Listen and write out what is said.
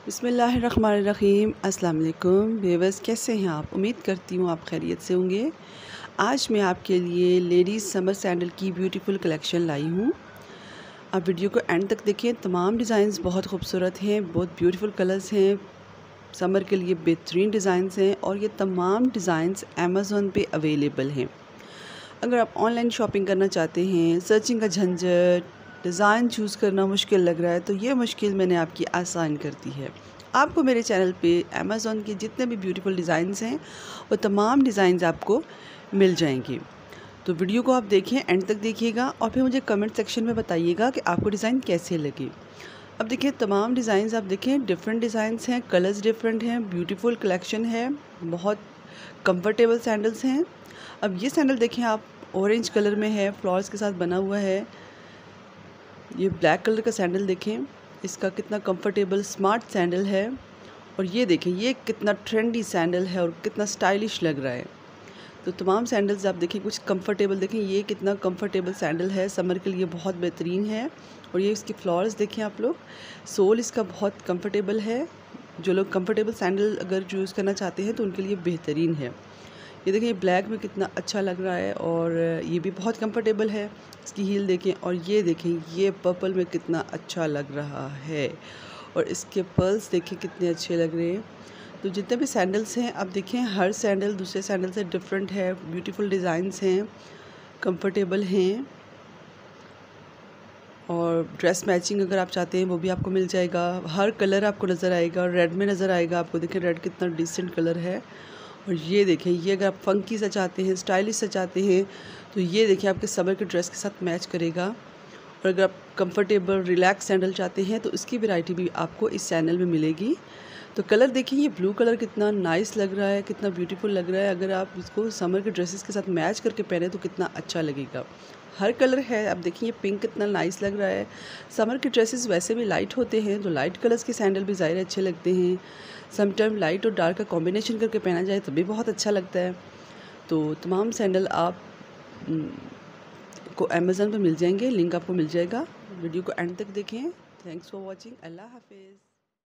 बिसमीम अस्सलाम वालेकुम बेवस कैसे हैं आप? उम्मीद करती हूँ आप खैरियत से होंगे। आज मैं आपके लिए लेडीज़ समर सैंडल की ब्यूटीफुल कलेक्शन लाई हूँ। आप वीडियो को एंड तक देखें। तमाम डिज़ाइंस बहुत खूबसूरत हैं, बहुत ब्यूटीफुल कलर्स हैं। समर के लिए बेहतरीन डिज़ाइंस हैं और ये तमाम डिज़ाइंस अमेज़ोन पे अवेलेबल हैं। अगर आप ऑनलाइन शॉपिंग करना चाहते हैं, सर्चिंग का झंझट डिज़ाइन चूज़ करना मुश्किल लग रहा है तो ये मुश्किल मैंने आपकी आसान कर दी है। आपको मेरे चैनल पे अमेज़ोन के जितने भी ब्यूटीफुल डिज़ाइंस हैं, वो तमाम डिज़ाइंस आपको मिल जाएँगे। तो वीडियो को आप देखें एंड तक देखिएगा और फिर मुझे कमेंट सेक्शन में बताइएगा कि आपको डिज़ाइन कैसे लगे। अब देखिए, तमाम डिज़ाइंस आप देखें डिफरेंट डिज़ाइंस हैं कलर्स डिफरेंट हैं ब्यूटीफुल कलेक्शन है, बहुत कंफर्टेबल सैंडल्स हैं। अब ये सैंडल देखें आप ऑरेंज कलर में है फ्लॉर्स के साथ बना हुआ है। ये ब्लैक कलर का सैंडल देखें। इसका कितना कंफर्टेबल स्मार्ट सैंडल है। और ये देखें, ये कितना ट्रेंडी सैंडल है और कितना स्टाइलिश लग रहा है। तो तमाम सैंडल्स आप देखें, कुछ कंफर्टेबल देखें, ये कितना कंफर्टेबल सैंडल है। समर के लिए बहुत बेहतरीन है। और ये इसकी फ्लॉर्स देखें आप लोग। सोल इसका बहुत कंफर्टेबल है। जो लोग कंफर्टेबल सैंडल अगर यूज़ करना चाहते हैं तो उनके लिए बेहतरीन है। ये देखें ब्लैक में कितना अच्छा लग रहा है और ये भी बहुत कंफर्टेबल है इसकी हील देखें और ये देखें, ये पर्पल में कितना अच्छा लग रहा है और इसके पर्ल्स देखें कितने अच्छे लग रहे हैं। तो जितने भी सैंडल्स हैं आप देखें, हर सैंडल दूसरे सैंडल से डिफरेंट है ब्यूटीफुल डिज़ाइंस हैं कंफर्टेबल हैं और ड्रेस मैचिंग अगर आप चाहते हैं, वो भी आपको मिल जाएगा। हर कलर आपको नज़र आएगा रेड में नज़र आएगा। आपको देखें रेड कितना डिसेंट कलर है। और ये देखें, ये अगर आप फंकी सचाते हैं स्टाइलिश सचाते हैं तो ये देखिए आपके समर के ड्रेस के साथ मैच करेगा। और अगर आप कंफर्टेबल रिलैक्स सैंडल चाहते हैं तो इसकी वैरायटी भी आपको इस चैनल में मिलेगी। तो कलर देखिए, ये ब्लू कलर कितना नाइस लग रहा है, कितना ब्यूटीफुल लग रहा है। अगर आप इसको समर के ड्रेसेस के साथ मैच करके पहने तो कितना अच्छा लगेगा। हर कलर है, आप देखिए, ये पिंक कितना नाइस लग रहा है। समर के ड्रेसेस वैसे भी लाइट होते हैं तो लाइट कलर्स के सैंडल भी ज़ाहिर अच्छे लगते हैं। समटाइम लाइट और डार्क का कॉम्बिनेशन करके पहना जाए तभी बहुत अच्छा लगता है। तो तमाम सैंडल आप को अमेज़न पर मिल जाएँगे लिंक आपको मिल जाएगा। वीडियो को एंड तक देखें। थैंक्स फॉर वॉचिंग अल्लाह हाफिज़।